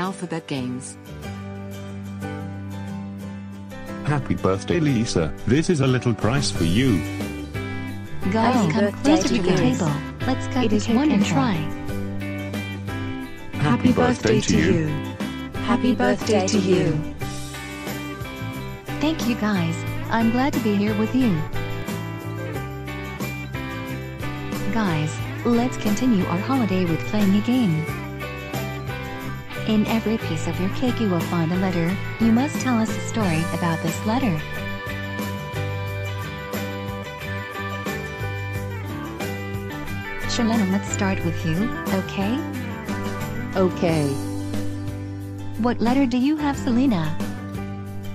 Alphabet Games. Happy birthday, Lisa. This is a little prize for you. Guys, Happy come birthday closer to to the you. table. Let's cut It the is cake and try. Happy birthday to you. Happy birthday to you. Thank you guys. I'm glad to be here with you. Guys, let's continue our holiday with playing a game. In every piece of your cake you will find a letter. You must tell us a story about this letter. Shalena, let's start with you, okay? Okay, What letter do you have, Selena?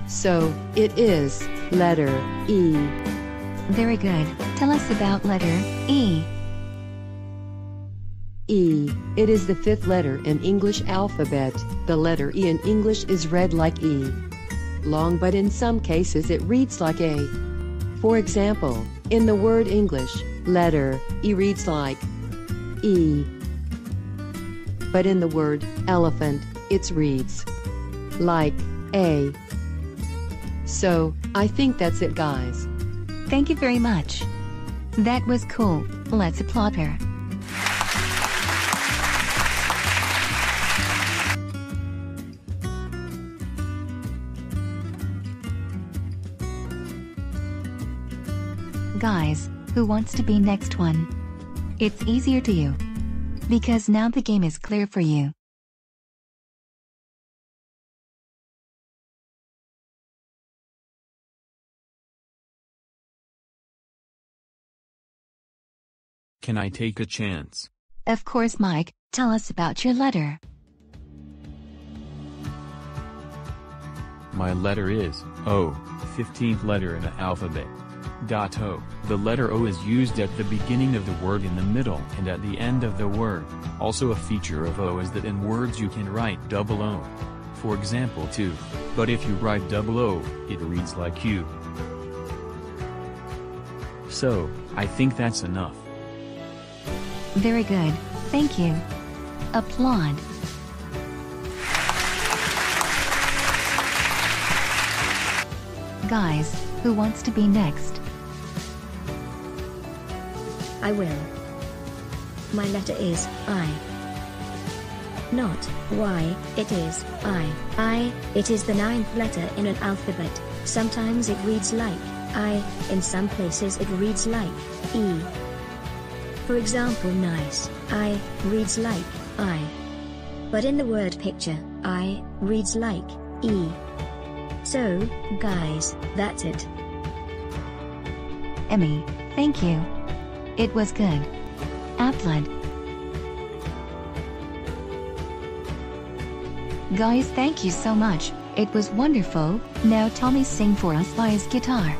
so it is letter E. Very good. Tell us about letter E. E. It is the fifth letter in English alphabet. The letter E in English is read like E. Long but in some cases it reads like A. For example, in the word English, letter E reads like E. But in the word elephant, it reads like A. So, I think that's it guys. Thank you very much. That was cool. Let's applaud her. Guys, who wants to be next one? It's easier to you. Because now the game is clear for you. Can I take a chance? Of course, Mike, tell us about your letter. My letter is O, 15th letter in the alphabet. O. The letter O is used at the beginning of the word in the middle and at the end of the word. Also a feature of O is that in words you can write double O. For example two. But if you write double O, it reads like you. So, I think that's enough. Very good, thank you. Applaud. Guys, who wants to be next? I will. My letter is I. Not Y, it is I. I, it is the ninth letter in an alphabet. Sometimes it reads like I, in some places it reads like E. For example, nice, I, reads like I. But in the word picture, I, reads like E. So, guys, that's it. Emmy, thank you. It was good. Applaud. Guys, thank you so much. It was wonderful. Now Tommy sing for us by his guitar.